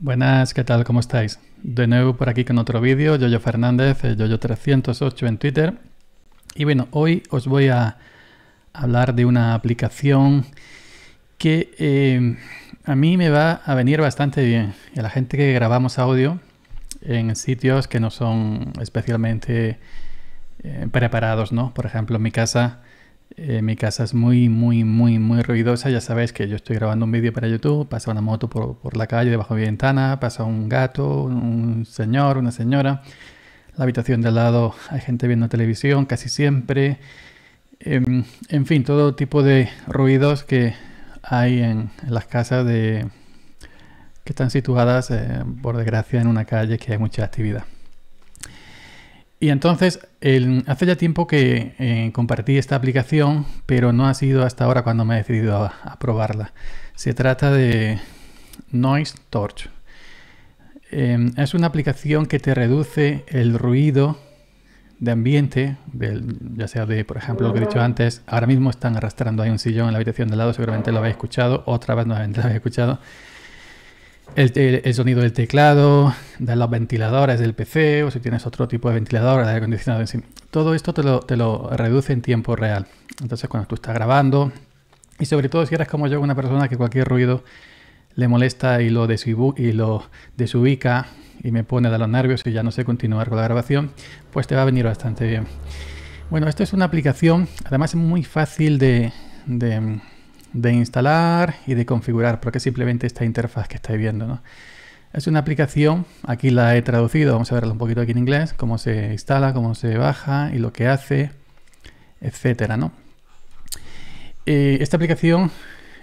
Buenas, ¿qué tal? ¿Cómo estáis? De nuevo por aquí con otro vídeo, Yoyo Fernández, Yoyo308 en Twitter. Y bueno, hoy os voy a hablar de una aplicación que eh, a mí me va a venir bastante bien. Y a la gente que grabamos audio en sitios que no son especialmente eh, preparados, ¿no? Por ejemplo, en mi casa eh, mi casa es muy, muy, muy, muy ruidosa. Ya sabéis que yo estoy grabando un vídeo para YouTube, pasa una moto por, la calle debajo de mi ventana, pasa un gato, un señor, una señora. La habitación de al lado hay gente viendo televisión casi siempre. Em, en fin, todo tipo de ruidos que hay en, las casas de, que están situadas, eh, por desgracia, en una calle que hay mucha actividad. Y entonces, hace ya tiempo que eh, compartí esta aplicación, pero no ha sido hasta ahora cuando me he decidido a, probarla. Se trata de Noise Torch. Em, es una aplicación que te reduce el ruido de ambiente, ya sea de, por ejemplo, lo que he dicho antes, ahora mismo están arrastrando ahí un sillón en la habitación del lado, seguramente lo habéis escuchado, otra vez nuevamente lo habéis escuchado el, sonido del teclado, de los ventiladores del PC o si tienes otro tipo de ventilador, de aire acondicionado en sí. Todo esto te lo, te lo reduce en tiempo real. Entonces cuando tú estás grabando y sobre todo si eres como yo, una persona que cualquier ruido le molesta y lo, y lo desubica y me pone de los nervios y ya no sé continuar con la grabación, pues te va a venir bastante bien. Bueno, esto es una aplicación, además es muy fácil de de instalar y de configurar, porque simplemente esta interfaz que estáis viendo. ¿no? Es una aplicación, aquí la he traducido, vamos a verla un poquito aquí en inglés, cómo se instala, cómo se baja y lo que hace, etcétera, ¿no? Eh, esta aplicación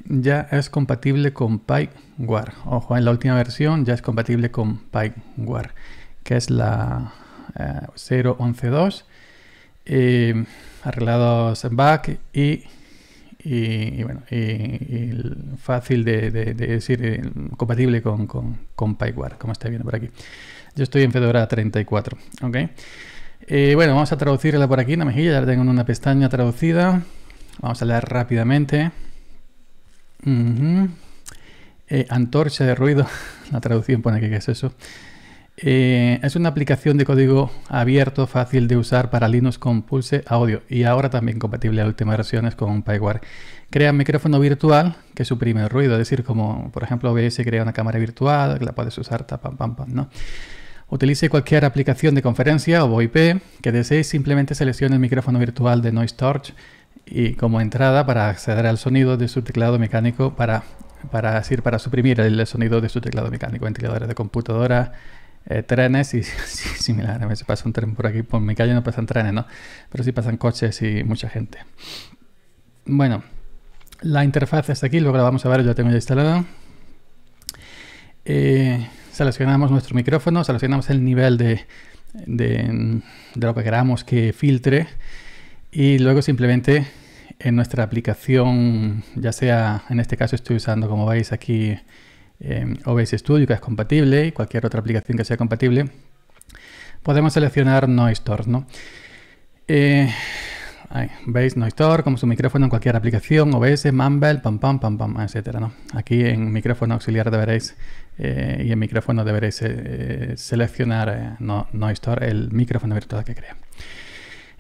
ya es compatible con PyWare. Ojo, en la última versión ya es compatible con PyWare, que es la eh, 0.11.2, eh, arreglados en back y y, bueno, y, fácil de, decir, eh, compatible con, con, con PyWare, como está viendo por aquí. Yo estoy en Fedora 34, ¿ok? Eh, bueno, vamos a traducirla por aquí en la mejilla, ya la tengo en una pestaña traducida. Vamos a leer rápidamente. Eh, antorcha de ruido, la traducción pone aquí que es eso. Eh, es una aplicación de código abierto, fácil de usar para Linux con Pulse Audio y ahora también compatible a últimas versiones con PyWare. Crea un micrófono virtual que suprime el ruido, es decir, como por ejemplo OBS crea una cámara virtual que la puedes usar, pam, pam, pam, ¿no? Utilice cualquier aplicación de conferencia o VoIP que desees, simplemente seleccione el micrófono virtual de Noise Torch y como entrada para acceder al sonido de su teclado mecánico para, para, decir, para suprimir el sonido de su teclado mecánico, ventiladores de computadora, eh, trenes y similar. A veces pasa un tren por aquí, por mi calle no pasan trenes, ¿no? Pero sí pasan coches y mucha gente. Bueno, la interfaz está aquí, luego la vamos a ver, yo la tengo ya instalada. Eh, seleccionamos nuestro micrófono, seleccionamos el nivel de, de, lo que queramos que filtre y luego simplemente en nuestra aplicación, ya sea en este caso estoy usando como veis aquí eh, OBS Studio que es compatible y cualquier otra aplicación que sea compatible, podemos seleccionar Noise ¿no? Eh, veis Noise como su micrófono en cualquier aplicación, OBS, Mumble, pam pam pam pam, etcétera, ¿no? Aquí en micrófono auxiliar deberéis eh, y en micrófono deberéis eh, seleccionar no, Noise el micrófono virtual que crea.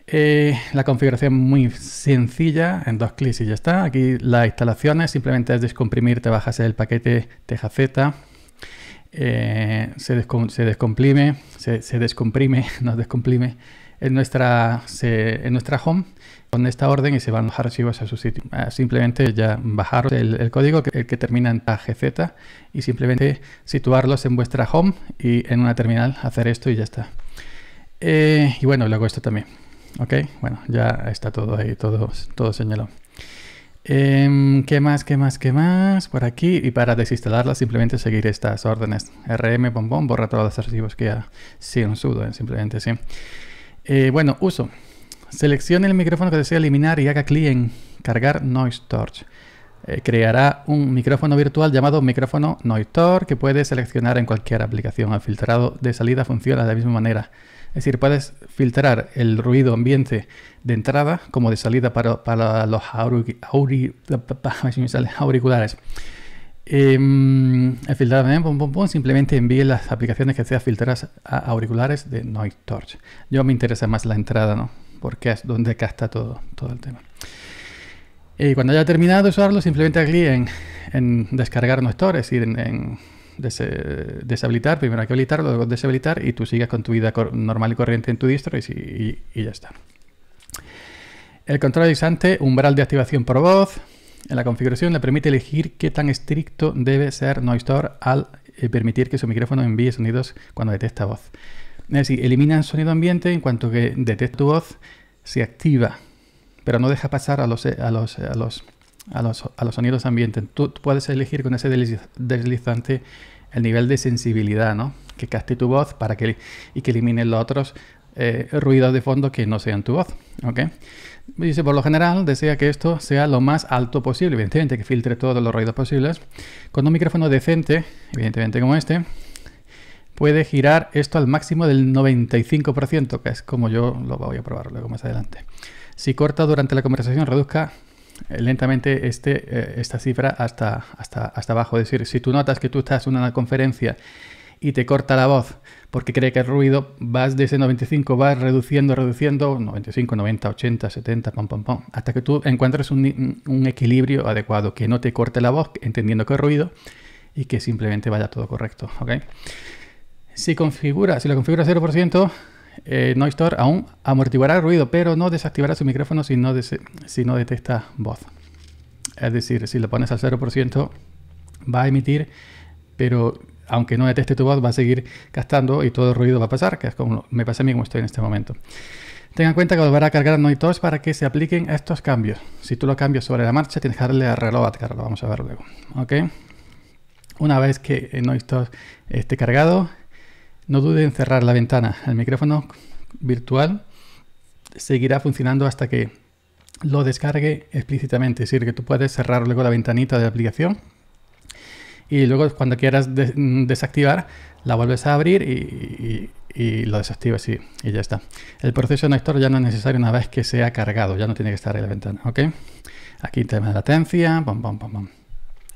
Eh, la configuración muy sencilla, en dos clics y ya está. Aquí las instalaciones, simplemente es descomprimir, te bajas el paquete TJZ, eh, se, descomprime, se, descomprime, no descomprime en nuestra, home con esta orden y se van los archivos a su sitio. Ah, simplemente ya bajar el, código que, termina en TGZ y simplemente situarlos en vuestra home y en una terminal hacer esto y ya está. Eh, y bueno, luego esto también. Ok, bueno, ya está todo ahí, todo, todo señalado. Em, ¿Qué más, qué más, qué más? Por aquí, y para desinstalarla simplemente seguir estas órdenes. RM, bombón, borra todos los archivos que ya... Sí, un sudo, eh, simplemente sí. Eh, bueno, uso. Seleccione el micrófono que desea eliminar y haga clic en cargar Noise Torch. Eh, creará un micrófono virtual llamado micrófono Noise Torch que puede seleccionar en cualquier aplicación. El filtrado de salida funciona de la misma manera. Es decir, puedes filtrar el ruido ambiente de entrada como de salida para, los auriculares. Eh, el filtrado también, pum, pum, pum, simplemente envíe las aplicaciones que sea filtrar a auriculares de Noise Torch. Yo me interesa más la entrada, ¿no? Porque es donde acá está todo, todo el tema. Y cuando haya terminado de usarlo, simplemente aquí en, en descargar Noise Torch, es en, deshabilitar, primero hay que habilitarlo, luego deshabilitar y tú sigas con tu vida normal y corriente en tu distro y, y ya está. El control avisante, umbral de activación por voz, en la configuración le permite elegir qué tan estricto debe ser Noistor al eh, permitir que su micrófono envíe sonidos cuando detecta voz. Es decir, elimina el sonido ambiente en cuanto que detecta tu voz, se activa, pero no deja pasar a los, eh, a los, a los, a los, sonidos ambientes. Tú, puedes elegir con ese deslizante el nivel de sensibilidad ¿no? que caste tu voz para que, y que elimine los otros eh, ruidos de fondo que no sean tu voz. ¿okay? Dice, por lo general, desea que esto sea lo más alto posible, evidentemente que filtre todos los ruidos posibles. Con un micrófono decente, evidentemente como este, puede girar esto al máximo del 95%, que es como yo lo voy a probar luego más adelante. Si corta durante la conversación, reduzca lentamente este, eh, esta cifra hasta, hasta, hasta abajo. Es decir, si tú notas que tú estás en una conferencia y te corta la voz porque cree que el ruido, vas de ese 95, vas reduciendo, reduciendo, 95, 90, 80, 70, pam, hasta que tú encuentres un, equilibrio adecuado, que no te corte la voz, entendiendo que es ruido, y que simplemente vaya todo correcto, ¿ok? Si configura, si lo configura 0%, eh, Noise aún amortiguará el ruido, pero no desactivará su micrófono si no, si no detecta voz. Es decir, si lo pones al 0%, va a emitir, pero aunque no deteste tu voz, va a seguir gastando y todo el ruido va a pasar, que es como me pasa a mí como estoy en este momento. Tenga en cuenta que volverá a cargar Noitos para que se apliquen estos cambios. Si tú lo cambias sobre la marcha, tienes que darle a reloj a lo vamos a ver luego. ¿Ok? Una vez que Noitos esté cargado, no dude en cerrar la ventana. El micrófono virtual seguirá funcionando hasta que lo descargue explícitamente. Es decir, que tú puedes cerrar luego la ventanita de la aplicación y luego cuando quieras desactivar la vuelves a abrir y, lo desactivas y, y, ya está. El proceso de Néstor ya no es necesario una vez que sea cargado, ya no tiene que estar en la ventana, ¿ok? Aquí tema de latencia,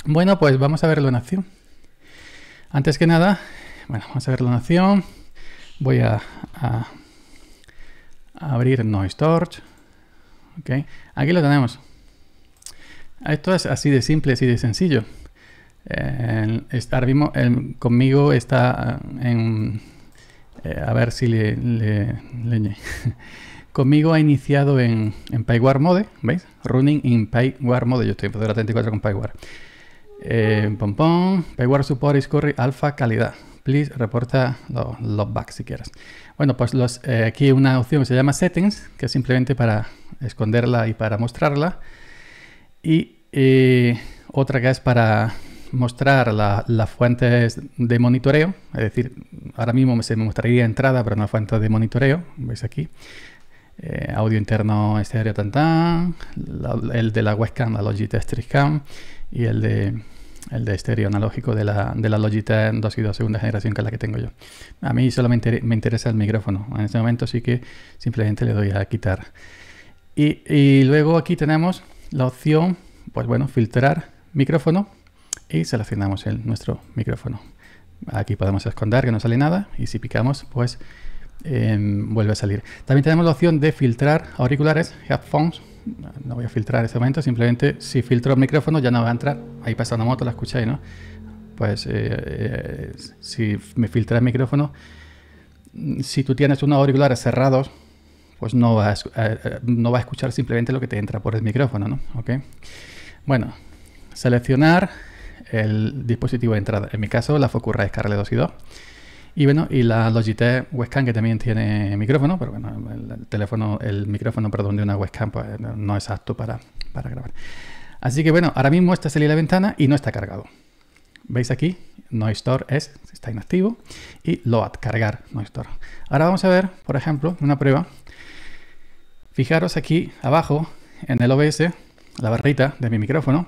Bueno, pues vamos a verlo en acción. Antes que nada, bueno, vamos a verlo en acción. Voy a, a, abrir Noise Torch. ¿ok? Aquí lo tenemos. Esto es así de simple, así de sencillo. Conmigo está en... Eh, a ver si le... le, conmigo ha iniciado en, en PyWare Mode, ¿veis? Running in PyWare Mode. Yo estoy en 34 con PyWare. Eh, pom pom. PyWare Support is Alpha calidad. Please reporta los, bugs si quieres. Bueno, pues los, eh, aquí una opción que se llama Settings, que es simplemente para esconderla y para mostrarla. Y otra que es para mostrar las fuentes de monitoreo, es decir, ahora mismo se me mostraría entrada, pero una fuente de monitoreo, veis aquí, eh, audio interno estéreo tan tan, el de la webcam, la Logitech Strixcam y el de el de estéreo analógico de la, de la Logitech 2 y 2 segunda generación que es la que tengo yo. A mí solamente me interesa el micrófono, en este momento sí que simplemente le doy a quitar. Y, y luego aquí tenemos la opción, pues bueno, filtrar micrófono y seleccionamos el, nuestro micrófono. Aquí podemos esconder que no sale nada y si picamos pues em, vuelve a salir. También tenemos la opción de filtrar auriculares, headphones. No voy a filtrar en este momento, simplemente si filtro el micrófono ya no va a entrar. Ahí pasa una moto, la escucháis, ¿no? Pues eh, eh, si me filtra el micrófono, si tú tienes unos auriculares cerrados, pues no va, a, eh, no va a escuchar simplemente lo que te entra por el micrófono, ¿no? ¿Ok? Bueno, seleccionar el dispositivo de entrada. En mi caso, la Focusrite Scarlett 2 y 2. Y bueno, y la Logitech webcam que también tiene micrófono, pero bueno, el, teléfono, el micrófono, perdón, de una webcam pues, no es apto para, para grabar. Así que bueno, ahora mismo esta salida la ventana y no está cargado. ¿Veis aquí? Noise Store es, está inactivo. Y Load, cargar Noise Store. Ahora vamos a ver, por ejemplo, una prueba. Fijaros aquí abajo en el OBS, la barrita de mi micrófono.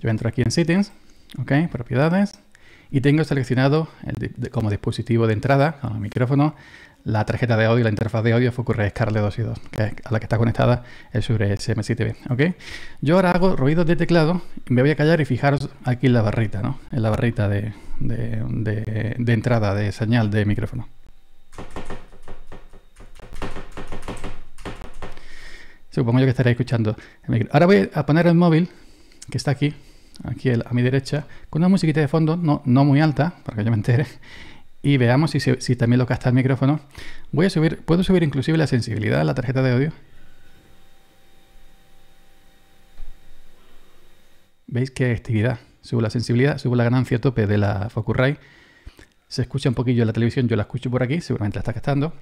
Yo entro aquí en Settings, ok, propiedades, y tengo seleccionado como dispositivo de entrada, como micrófono, la tarjeta de audio, la interfaz de audio Focusrite Scarlett 2 y 2, que es a la que está conectada el Shure SM7B. ¿ok? Yo ahora hago ruidos de teclado, me voy a callar y fijaros aquí en la barrita, ¿no? En la barrita de, de entrada de señal de micrófono. Supongo yo que estaréis escuchando. Ahora voy a poner el móvil, que está aquí, aquí a mi derecha, con una musiquita de fondo, no, no muy alta, para que yo me entere, y veamos si, también lo capta el micrófono. Voy a subir, puedo subir inclusive la sensibilidad de la tarjeta de audio. ¿Veis qué actividad? Subo la sensibilidad, subo la ganancia tope de la Focusrite. Se escucha un poquillo la televisión, yo la escucho por aquí, seguramente la está captando.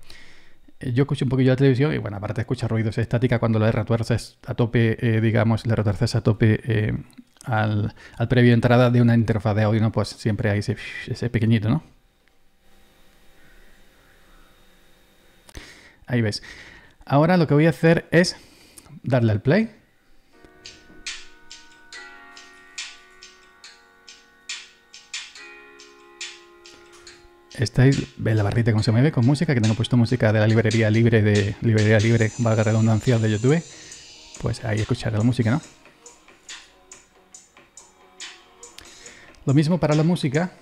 Eh, yo escucho un poquillo la televisión y bueno, aparte escucha ruidos estática cuando la retuerces a tope, eh, digamos, le retuerces a tope eh, al, al, previo entrada de una interfaz de audio. Pues siempre hay ese, ese pequeñito, ¿no? Ahí ves. Ahora lo que voy a hacer es darle al play. Estáis, ve la barrita cómo se mueve con música, que tengo puesto música de la librería libre de librería libre, valga redundancia de YouTube. Pues ahí escuchar la música, ¿no? Lo mismo para la música.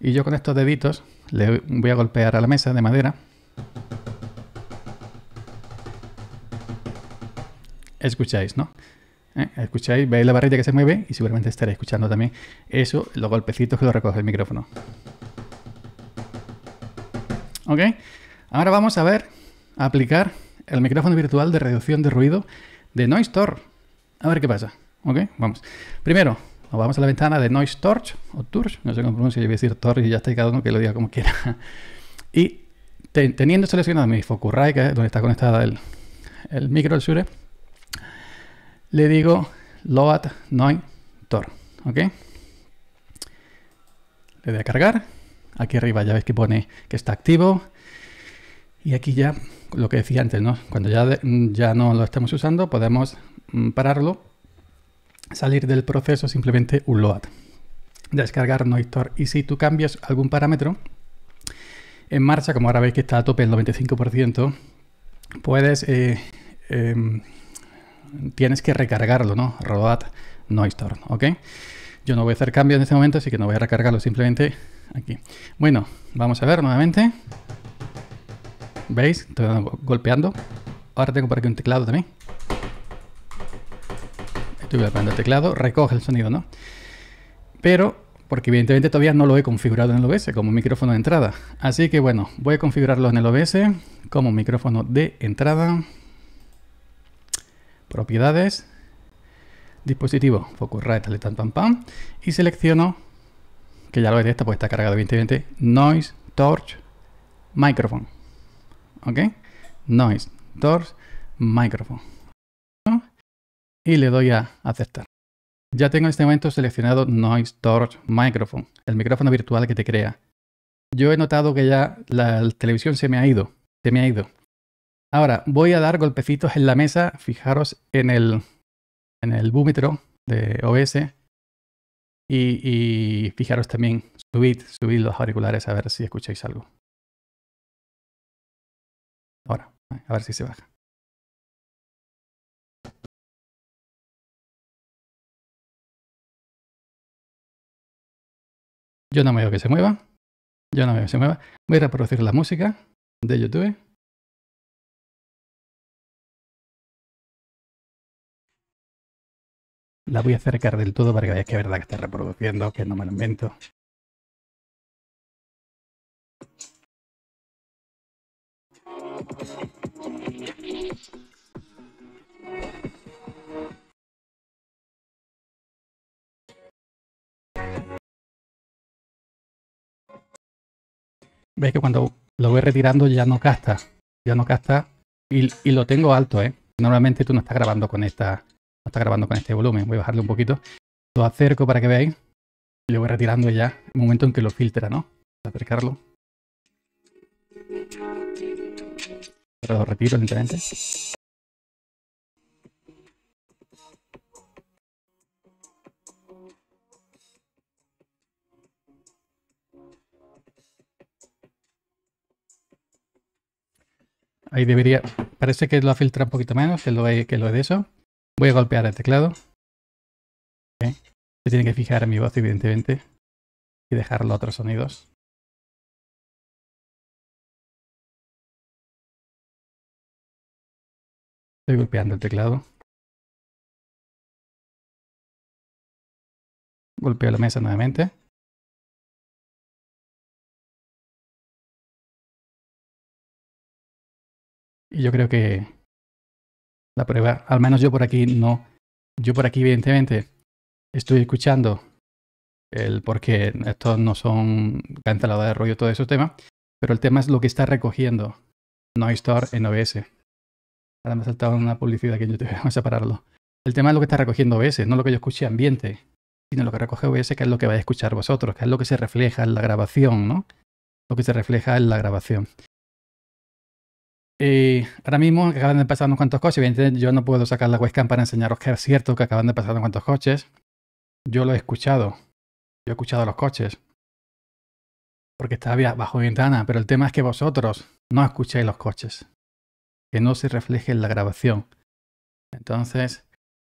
Y yo con estos deditos le voy a golpear a la mesa de madera. escucháis, ¿no? ¿Eh? Escucháis, veis la barrita que se mueve y seguramente estaréis escuchando también eso, los golpecitos que lo recoge el micrófono. ¿Ok? Ahora vamos a ver, a aplicar el micrófono virtual de reducción de ruido de Noise Torch. A ver qué pasa. ¿Ok? Vamos. Primero, vamos a la ventana de Noise Torch o Torch, no sé cómo pronuncia, yo voy a decir Torch y ya está cada uno que lo diga como quiera. Y teniendo seleccionado mi Focusrite, que es donde está conectada el, el micro del Shure, le digo load noise tor, ¿ok? Le doy a cargar. Aquí arriba ya veis que pone que está activo. Y aquí ya, lo que decía antes, ¿no? Cuando ya, ya no lo estemos usando, podemos mm, pararlo, salir del proceso simplemente un load. Descargar Noitor. Y si tú cambias algún parámetro en marcha, como ahora veis que está a tope el 95%, puedes eh, em, tienes que recargarlo, ¿no? Road Noise Torn, ¿ok? Yo no voy a hacer cambios en este momento, así que no voy a recargarlo simplemente aquí. Bueno, vamos a ver nuevamente. ¿Veis? Estoy golpeando. Ahora tengo por aquí un teclado también. Estoy golpeando el teclado, recoge el sonido, ¿no? Pero, porque evidentemente todavía no lo he configurado en el OBS como micrófono de entrada. Así que bueno, voy a configurarlo en el OBS como micrófono de entrada. Propiedades, dispositivo, Focusrite, tal, pam, pam, y selecciono, que ya lo veréis, esta pues está cargado evidentemente, Noise Torch Microphone. ¿Ok? Noise Torch Microphone. Y le doy a aceptar. Ya tengo en este momento seleccionado Noise Torch Microphone, el micrófono virtual que te crea. Yo he notado que ya la televisión se me ha ido, se me ha ido. Ahora, voy a dar golpecitos en la mesa. Fijaros en el, en el de OBS. Y, y fijaros también, subid, subid los auriculares a ver si escucháis algo. Ahora, a ver si se baja. Yo no me veo que se mueva. Yo no me veo que se mueva. Voy a reproducir la música de YouTube. La voy a acercar del todo para que veáis que es verdad que está reproduciendo, que no me lo invento. Veis que cuando lo voy retirando ya no casta. Ya no casta y, y lo tengo alto, ¿eh? Normalmente tú no estás grabando con esta está grabando con este volumen. Voy a bajarle un poquito. Lo acerco para que veáis. Y lo voy retirando ya. El momento en que lo filtra, ¿no? Acercarlo. lo retiro lentamente. Ahí debería, parece que lo ha filtrado un poquito menos que lo, que lo de eso. Voy a golpear el teclado. Se tiene que fijar mi voz, evidentemente, y dejar los otros sonidos. Estoy golpeando el teclado. Golpeo la mesa nuevamente. Y yo creo que la prueba, al menos yo por aquí no. Yo por aquí, evidentemente, estoy escuchando el porque estos no son cancelados de rollo, todo ese tema, pero el tema es lo que está recogiendo Noistor en OBS. Ahora me ha saltado una publicidad que yo te voy a separarlo. El tema es lo que está recogiendo OBS, no lo que yo escuché ambiente, sino lo que recoge OBS, que es lo que vais a escuchar vosotros, que es lo que se refleja en la grabación, ¿no? Lo que se refleja en la grabación. Y ahora mismo acaban de pasar unos cuantos coches. Evidentemente, yo no puedo sacar la webcam para enseñaros que es cierto que acaban de pasar unos cuantos coches. Yo lo he escuchado. Yo he escuchado los coches. Porque estaba bajo ventana. Pero el tema es que vosotros no escuchéis los coches. Que no se refleje en la grabación. Entonces,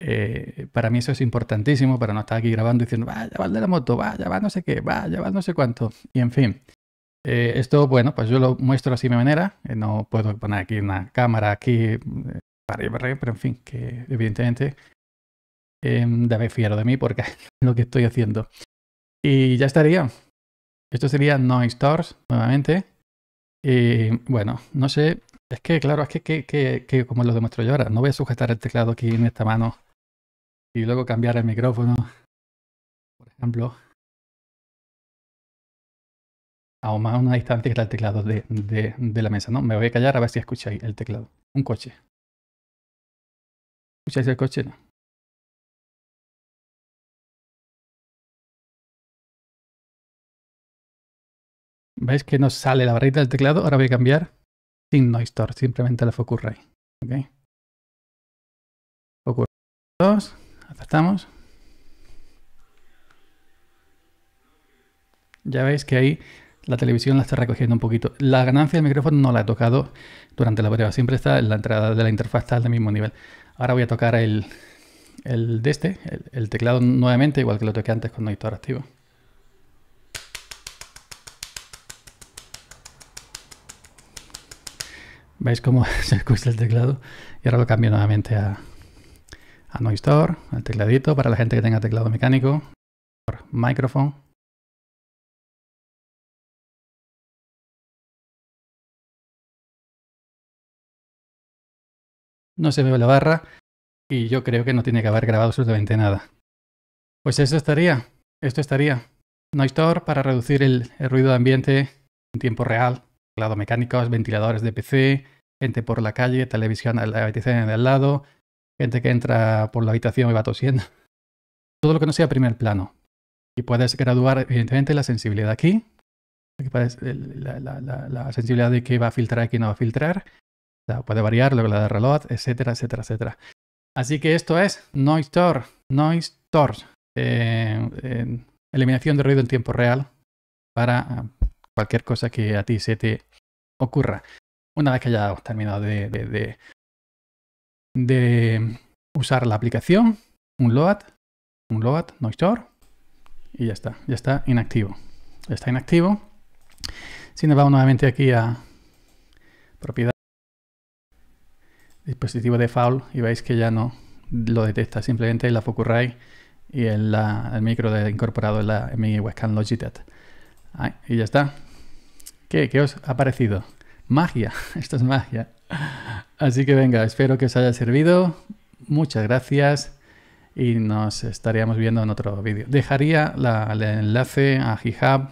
eh, para mí eso es importantísimo para no estar aquí grabando diciendo, vaya, va de la moto, vaya, va no sé qué, vaya, va no sé cuánto. Y en fin, eh, esto, bueno, pues yo lo muestro así de manera. Eh, no puedo poner aquí una cámara aquí eh, para pero en fin, que evidentemente em, debe fiar de mí porque es lo que estoy haciendo. Y ya estaría. Esto sería Noise Stores nuevamente. Y bueno, no sé. Es que, claro, es que, que, que, como lo demuestro yo ahora, no voy a sujetar el teclado aquí en esta mano y luego cambiar el micrófono. Por ejemplo a más una distancia que está el teclado de, de, la mesa, ¿no? Me voy a callar a ver si escucháis el teclado. Un coche. ¿Escucháis el coche? No. ¿Veis que nos sale la barrita del teclado? Ahora voy a cambiar sin noise store, simplemente la Focusrite. ¿Ok? Focus 2, aceptamos. Ya veis que ahí la televisión la está recogiendo un poquito. La ganancia del micrófono no la he tocado durante la prueba. Siempre está en la entrada de la interfaz, está al mismo nivel. Ahora voy a tocar el, el de este, el, teclado nuevamente, igual que lo toqué antes con monitor activo. ¿Veis cómo se escucha el teclado? Y ahora lo cambio nuevamente a, a al tecladito, para la gente que tenga teclado mecánico, micrófono. No se ve la barra y yo creo que no tiene que haber grabado absolutamente nada. Pues eso estaría, esto estaría. Noise Store para reducir el, ruido de ambiente en tiempo real, lado mecánicos, ventiladores de PC, gente por la calle, televisión a la habitación de al lado, gente que entra por la habitación y va tosiendo. Todo lo que no sea primer plano. Y puedes graduar, evidentemente, la sensibilidad aquí, la, la sensibilidad de qué va a filtrar y qué no va a filtrar, puede variar, la de reloj, etcétera, etcétera, etcétera. Así que esto es Noise Store, Noise Stores, eh, eliminación de ruido en tiempo real para eh, cualquier cosa que a ti se te ocurra. Una vez que hayas terminado de, de, usar la aplicación, un load, un load, Noise Store, y ya está, ya está inactivo. Ya está inactivo. Si nos vamos nuevamente aquí a propiedad dispositivo de foul y veis que ya no lo detecta, simplemente la Focusrite y el, micro incorporado en, la, mi webcam Logitech. y ya está. ¿Qué? ¿Qué os ha parecido? Magia, esto es magia. Así que venga, espero que os haya servido. Muchas gracias y nos estaríamos viendo en otro vídeo. Dejaría el enlace a GitHub,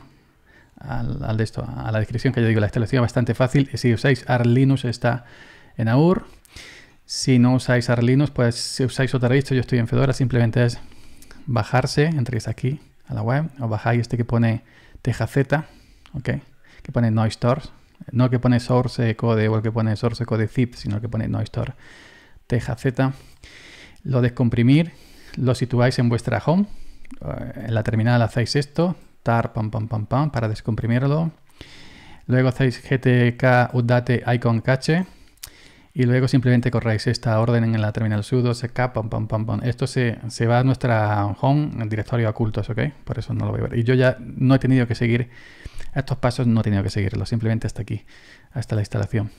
al, de esto, a la descripción que yo digo, la instalación bastante fácil. Si usáis Arch Linux está en AUR si no usáis Arlinux, pues si usáis otra distro, yo estoy en Fedora, simplemente es bajarse, entréis aquí a la web, o bajáis este que pone TJZ, ¿ok? Que pone Noise no que pone Source Code o el que pone Source Code Zip, sino que pone Noise TJZ. Lo descomprimir, lo situáis en vuestra home, en la terminal hacéis esto, tar pam pam pam pam para descomprimirlo. Luego hacéis gtk update icon cache y luego simplemente corréis esta orden en la terminal sudo ck pam pam pam pam. Esto se, se va a nuestra home, en directorio ocultos, ¿ok? Por eso no lo voy a ver. Y yo ya no he tenido que seguir estos pasos, no he tenido que seguirlos, simplemente hasta aquí, hasta la instalación.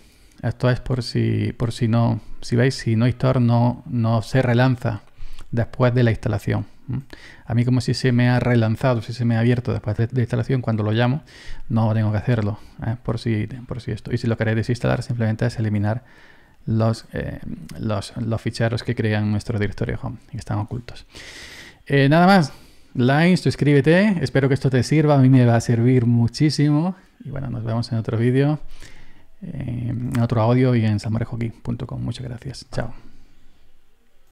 Esto es por si, por si no, si veis, si Noistor no, no se relanza después de la instalación. A mí como si se me ha relanzado, si se me ha abierto después de la instalación, cuando lo llamo, no tengo que hacerlo, ¿eh? por, si, por si esto. Y si lo queréis desinstalar, simplemente es eliminar los, eh, los, ficheros que crean nuestro directorio home que están ocultos. Eh, nada más, like, suscríbete, espero que esto te sirva, a mí me va a servir muchísimo. Y bueno, nos vemos en otro vídeo, en otro audio y en salmorejoaquí.com. Muchas gracias, chao.